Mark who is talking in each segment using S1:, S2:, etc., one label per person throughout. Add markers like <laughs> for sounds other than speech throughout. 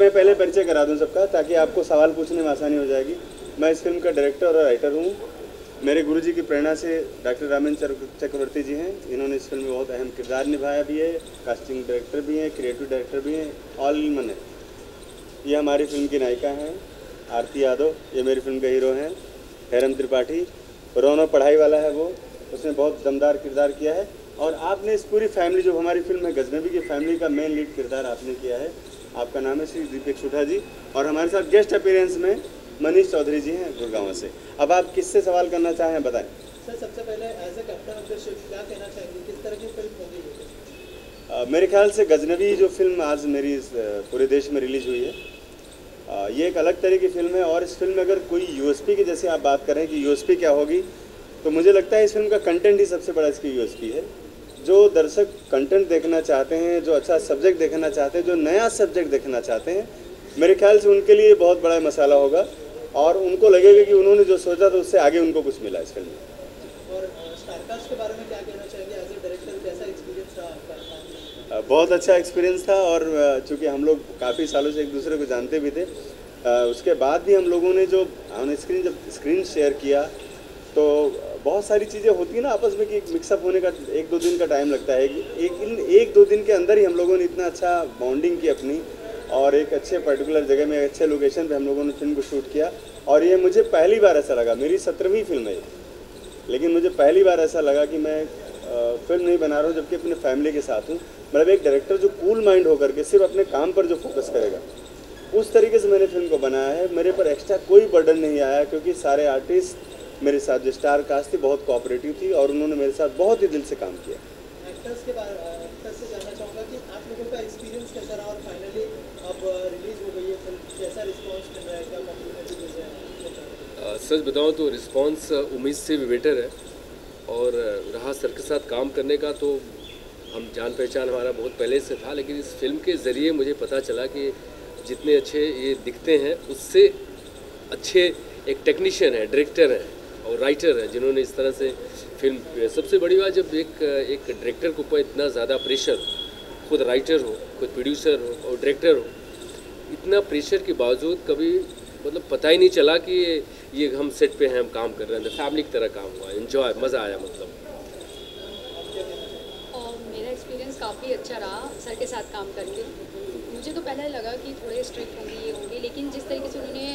S1: मैं पहले परिचय करा दूँ सबका, ताकि आपको सवाल पूछने में आसानी हो जाएगी। मैं इस फ़िल्म का डायरेक्टर और राइटर हूँ। मेरे गुरुजी की प्रेरणा से डॉक्टर रामेंद्र चक्रवर्ती जी हैं इन्होंने इस फ़िल्म में बहुत अहम किरदार निभाया भी है कास्टिंग डायरेक्टर भी हैं क्रिएटिव डायरेक्टर भी हैं ऑल मन है। ये हमारी फ़िल्म की नायिका हैं, आरती यादव, ये मेरी फ़िल्म का हीरो हैं, हैरम त्रिपाठी। रोनो पढ़ाई वाला है वो, उसने बहुत दमदार किरदार किया है। और आपने इस पूरी फैमिली जो हमारी फ़िल्म है, गजनबी की फैमिली का मेन लीड किरदार आपने किया है। आपका नाम है श्री दीपक सुठा जी और हमारे साथ गेस्ट अपीयरेंस में मनीष चौधरी जी हैं गुड़गांव से। अब आप किससे सवाल करना चाहें बताएँ।
S2: सर सबसे पहले as a captain of the ship क्या कहना चाहेंगे? किस तरह की फ़िल्म होगी
S1: मेरे ख्याल से गजनबी जो फ़िल्म आज मेरी पूरे देश में रिलीज़ हुई है अ, ये एक अलग तरह की फ़िल्म है और इस फ़िल्म में अगर कोई यूएसपी की जैसे आप बात करें कि यूएसपी क्या होगी तो मुझे लगता है इस फ़िल्म का कंटेंट ही सबसे बड़ा इसकी यूएसपी है। जो दर्शक कंटेंट देखना चाहते हैं जो अच्छा सब्जेक्ट देखना चाहते हैं जो नया सब्जेक्ट देखना चाहते हैं मेरे ख्याल से उनके लिए बहुत बड़ा मसाला होगा और उनको लगेगा कि उन्होंने जो सोचा था उससे आगे उनको कुछ मिला इस फ़िल्म में बहुत अच्छा एक्सपीरियंस था और चूँकि हम लोग काफ़ी सालों से एक दूसरे को जानते भी थे उसके बाद भी हम लोगों ने जो ऑन स्क्रीन जब स्क्रीन शेयर किया तो बहुत सारी चीज़ें होती हैं ना आपस में कि एक मिक्सअप होने का एक दो दिन का टाइम लगता है कि एक इन, एक दो दिन के अंदर ही हम लोगों ने इतना अच्छा बॉन्डिंग की अपनी और एक अच्छे पर्टिकुलर जगह में, अच्छे लोकेशन पे हम लोगों ने फ़िल्म को शूट किया। और ये मुझे पहली बार ऐसा लगा, मेरी सत्रहवीं फ़िल्म है लेकिन मुझे पहली बार ऐसा लगा कि मैं फ़िल्म नहीं बना रहा हूँ, जबकि अपने फैमिली के साथ हूँ। मतलब एक डायरेक्टर जो कूल माइंड होकर के सिर्फ़ अपने काम पर जो फोकस करेगा, उस तरीके से मैंने फ़िल्म को बनाया है। मेरे पर एक्स्ट्रा कोई बर्डन नहीं आया, क्योंकि सारे आर्टिस्ट मेरे साथ जो स्टार कास्ट थी बहुत कोऑपरेटिव थी और उन्होंने मेरे साथ बहुत ही दिल से काम किया।
S2: एक्टर्स के एक्टर्स से जानना चाहूँगा कि आप लोगों का एक्सपीरियंस कैसा रहा और फाइनली अब रिलीज़ हो गई है फ़िल्म कैसा रिस्पॉन्स मिल रहा है? क्या कॉम्प्लीमेंट्री मिल रहा है?
S3: अ, सच बताऊँ तो रिस्पांस उम्मीद से भी बेटर है और रहा सर के साथ काम करने का तो हम जान पहचान हमारा बहुत पहले से था लेकिन इस फ़िल्म के ज़रिए मुझे पता चला कि जितने अच्छे ये दिखते हैं उससे अच्छे एक टेक्नीशियन है डायरेक्टर है। और राइटर है, जिन्होंने इस तरह से फ़िल्म सबसे बड़ी बात जब एक एक डायरेक्टर के ऊपर इतना ज़्यादा प्रेशर खुद राइटर हो, खुद प्रोड्यूसर हो और डायरेक्टर हो, इतना प्रेशर के बावजूद कभी मतलब पता ही नहीं चला कि ये हम सेट पे हैं, हम काम कर रहे हैं फैमिली की तरह काम हुआ एंजॉय मज़ा आया मतलब।
S4: मेरा एक्सपीरियंस काफ़ी अच्छा रहा, सर के साथ काम करके। मुझे तो पहले लगा कि थोड़े स्ट्रिक्ट होंगे, ये होंगे, लेकिन जिस तरीके से उन्होंने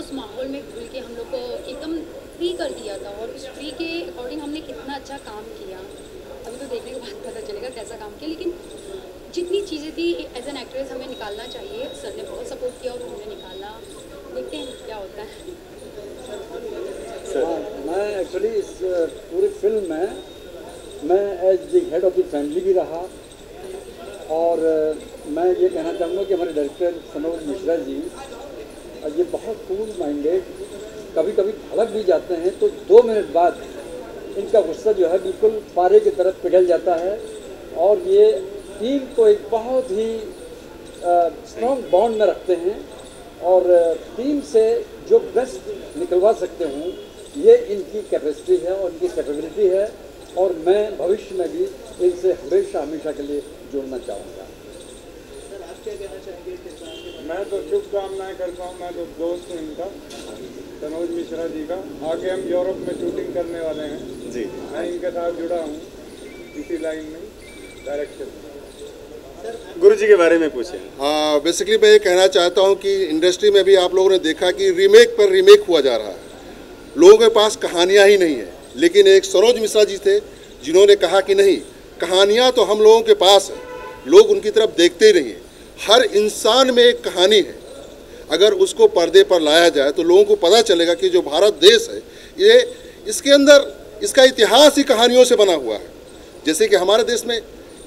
S4: उस माहौल में घुल के हम लोग को एकदम फ्री कर दिया था और उस फ्री के अकॉर्डिंग हमने कितना अच्छा काम किया। अभी तो देखने के बाद पता चलेगा कैसा काम किया लेकिन जितनी चीज़ें थी एज एन एक्ट्रेस हमें निकालना चाहिए। सर ने बहुत सपोर्ट किया और उन्होंने निकाला। देखते हैं क्या होता है।
S5: हाँ, मैं एक्चुअली इस पूरी फ़िल्म में मैं as the head of the family भी रहा। और मैं ये कहना चाहूँगा कि हमारे डायरेक्टर सनोज मिश्रा जी अ, ये बहुत कूल माइंडेड कभी कभी भड़क भी जाते हैं तो दो मिनट बाद इनका गुस्सा जो है बिल्कुल पारे की तरफ़ पिघल जाता है। और ये टीम को एक बहुत ही स्ट्रॉन्ग बॉन्ड में रखते हैं। और टीम से जो बेस्ट निकलवा सकते हूँ ये इनकी कैपेसिटी है और इनकी कैपेबिलिटी है। और मैं भविष्य में भी इनसे हमेशा हमेशा के लिए जुड़ना चाहूँगा।
S2: में?
S6: तो शुभकामनाएँ करता हूँ मैं तो दोस्त हूँ इनका तनोज मिश्रा जी का। आगे हम यूरोप में शूटिंग करने वाले हैं।
S1: जी।
S6: मैं इनके साथ जुड़ा हूँ इसी लाइन में डायरेक्शन
S1: गुरु जी के बारे में पूछे
S7: हाँ बेसिकली मैं ये कहना चाहता हूँ कि इंडस्ट्री में भी आप लोगों ने देखा कि रीमेक पर रीमेक हुआ जा रहा है। लोगों के पास कहानियाँ ही नहीं है। लेकिन एक सरोज मिश्रा जी थे जिन्होंने कहा कि नहीं कहानियाँ तो हम लोगों के पास है। लोग उनकी तरफ़ देखते ही नहीं हैं। हर इंसान में एक कहानी है। अगर उसको पर्दे पर लाया जाए तो लोगों को पता चलेगा कि जो भारत देश है ये इसके अंदर इसका इतिहास ही कहानियों से बना हुआ है। जैसे कि हमारे देश में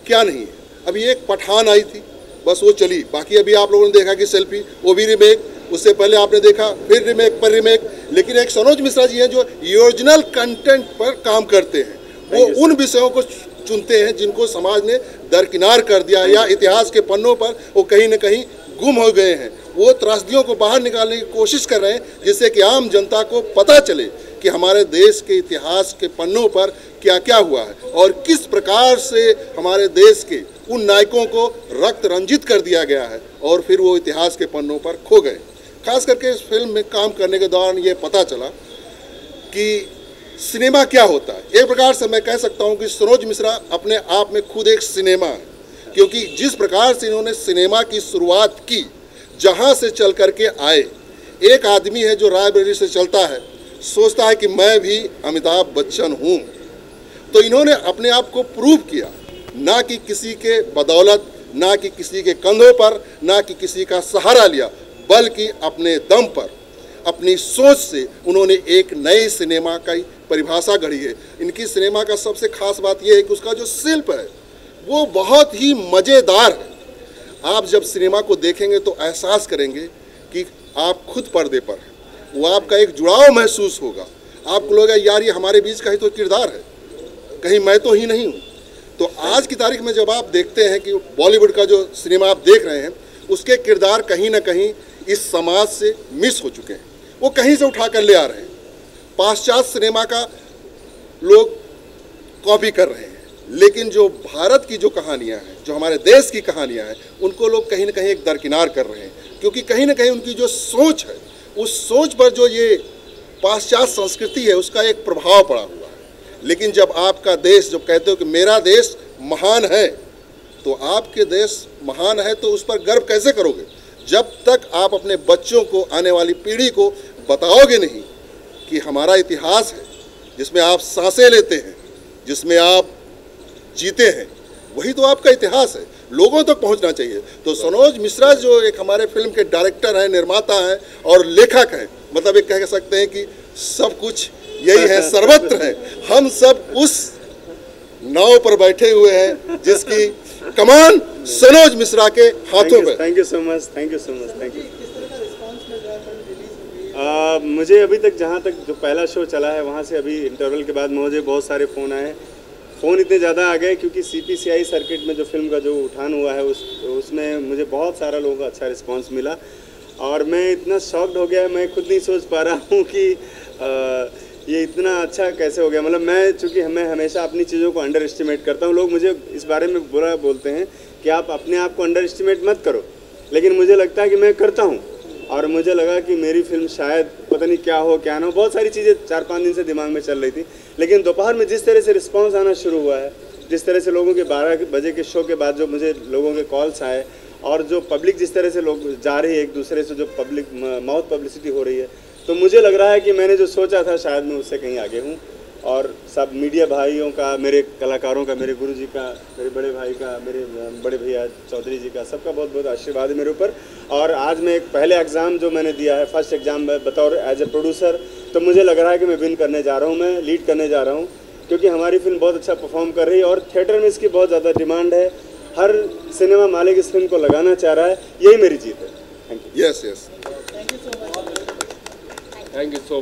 S7: क्या नहीं है। अभी एक पठान आई थी बस वो चली। बाकी अभी आप लोगों ने देखा कि सेल्फी वो भी रिमेक उससे पहले आपने देखा फिर रिमेक पर रिमेक लेकिन एक सनोज मिश्रा जी हैं जो ओरिजिनल कंटेंट पर काम करते हैं। वो उन विषयों को चुनते हैं, जिनको समाज ने दरकिनार कर दिया या इतिहास के पन्नों पर वो कहीं ना कहीं गुम हो गए हैं। वो त्रासदियों को बाहर निकालने की कोशिश कर रहे हैं, जिससे कि आम जनता को पता चले कि हमारे देश के इतिहास के पन्नों पर क्या क्या हुआ है और किस प्रकार से हमारे देश के उन नायकों को रक्त रंजित कर दिया गया है और फिर वो इतिहास के पन्नों पर खो गए। खास करके इस फ़िल्म में काम करने के दौरान ये पता चला कि सिनेमा क्या होता है? एक प्रकार से मैं कह सकता हूँ कि सरोज मिश्रा अपने आप में खुद एक सिनेमा है, क्योंकि जिस प्रकार से इन्होंने सिनेमा की शुरुआत की, जहाँ से चल करके आए, एक आदमी है जो रायबरेली से चलता है, सोचता है कि मैं भी अमिताभ बच्चन हूँ। तो इन्होंने अपने आप को प्रूव किया, ना कि किसी के बदौलत, ना कि किसी के कंधों पर, ना कि किसी का सहारा लिया, बल्कि अपने दम पर। अपनी सोच से उन्होंने एक नए सिनेमा का परिभाषा गढ़ी है। इनकी सिनेमा का सबसे खास बात यह है कि उसका जो शिल्प है, वो बहुत ही मज़ेदार है। आप जब सिनेमा को देखेंगे तो एहसास करेंगे कि आप खुद पर्दे पर हैं। वो आपका एक जुड़ाव महसूस होगा। आपको लगेगा, यार, ये हमारे बीच का ही तो किरदार है। कहीं मैं तो ही नहीं हूँ। तो आज की तारीख में जब आप देखते हैं कि बॉलीवुड का जो सिनेमा आप देख रहे हैं, उसके किरदार कहीं ना कहीं इस समाज से मिस हो चुके हैं। वो कहीं से उठा कर ले आ रहे हैं। पाश्चात्य सिनेमा का लोग कॉपी कर रहे हैं। लेकिन जो भारत की जो कहानियाँ हैं, जो हमारे देश की कहानियाँ हैं, उनको लोग कहीं ना कहीं एक दरकिनार कर रहे हैं। क्योंकि कहीं ना कहीं उनकी जो सोच है, उस सोच पर जो ये पाश्चात्य संस्कृति है, उसका एक प्रभाव पड़ा हुआ है। लेकिन जब आपका देश, जब कहते हो कि मेरा देश महान है तो आपके देश महान है तो उस पर गर्व कैसे करोगे? जब तक आप अपने बच्चों को, आने वाली पीढ़ी को बताओगे नहीं कि हमारा इतिहास है जिसमें आप साँसें लेते हैं जिसमें आप जीते हैं वही तो आपका इतिहास है। लोगों तक तो पहुँचना चाहिए। तो सनोज मिश्रा जो एक हमारे फ़िल्म के डायरेक्टर हैं निर्माता हैं और लेखक हैं मतलब एक कह सकते हैं कि सब कुछ यही है सर्वत्र है। हम सब उस नाव पर बैठे हुए हैं जिसकी कमान सनोज मिश्रा के हाथों में
S1: thank you so much thank you so much thank you
S2: किस तरह का रिस्पांस मिल रहा है फ़िल्म रिलीज़ हो गई
S1: आ, मुझे अभी तक जहाँ तक जो पहला शो चला है वहाँ से अभी इंटरवल के बाद मुझे बहुत सारे फ़ोन आए। फ़ोन इतने ज़्यादा आ गए क्योंकि सी सर्किट में जो फ़िल्म का जो उठान हुआ है उस उसमें मुझे बहुत सारा लोगों का अच्छा रिस्पांस मिला। और मैं इतना शॉक्ड हो गया मैं खुद नहीं सोच पा रहा <laughs> हूँ कि आ, ये इतना अच्छा कैसे हो गया। मतलब मैं चूँकि मैं हमेशा अपनी चीज़ों को अंडर एस्टिमेट करता हूँ लोग मुझे इस बारे में बुरा बोलते हैं कि आप अपने आप को अंडर एस्टिमेट मत करो। लेकिन मुझे लगता है कि मैं करता हूँ। और मुझे लगा कि मेरी फ़िल्म शायद पता नहीं क्या हो, क्या ना हो। बहुत सारी चीज़ें चार पाँच दिन से दिमाग में चल रही थी। लेकिन दोपहर में जिस तरह से रिस्पॉन्स आना शुरू हुआ है, जिस तरह से लोगों के बारह बजे के शो के बाद जो मुझे लोगों के कॉल्स आए, और जो पब्लिक जिस तरह से लोग जा रही है एक दूसरे से जो पब्लिक माउथ पब्लिसिटी हो रही है तो मुझे लग रहा है कि मैंने जो सोचा था शायद मैं उससे कहीं आगे हूँ। और सब मीडिया भाइयों का, मेरे कलाकारों का, मेरे गुरु जी का, मेरे बड़े भाई का, मेरे, बड़े भैया चौधरी जी का, सबका बहुत बहुत आशीर्वाद है मेरे ऊपर। और आज मैं एक पहले एग्ज़ाम जो मैंने दिया है फ़र्स्ट एग्ज़ाम में बतौर एज ए प्रोड्यूसर तो मुझे लग रहा है कि मैं विन करने जा रहा हूँ मैं लीड करने जा रहा हूँ क्योंकि हमारी फ़िल्म बहुत अच्छा परफॉर्म कर रही है और थिएटर में इसकी बहुत ज़्यादा डिमांड है। हर सिनेमा मालिक इस फ़िल्म को लगाना चाह रहा है यही मेरी जीत है। Thank you
S7: yes yes
S2: thank you so much
S3: thank you so much